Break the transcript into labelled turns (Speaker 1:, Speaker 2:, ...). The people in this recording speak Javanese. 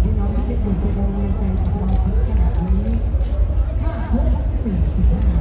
Speaker 1: Finalmente, posteriormente, la próxima, la próxima, la
Speaker 2: próxima,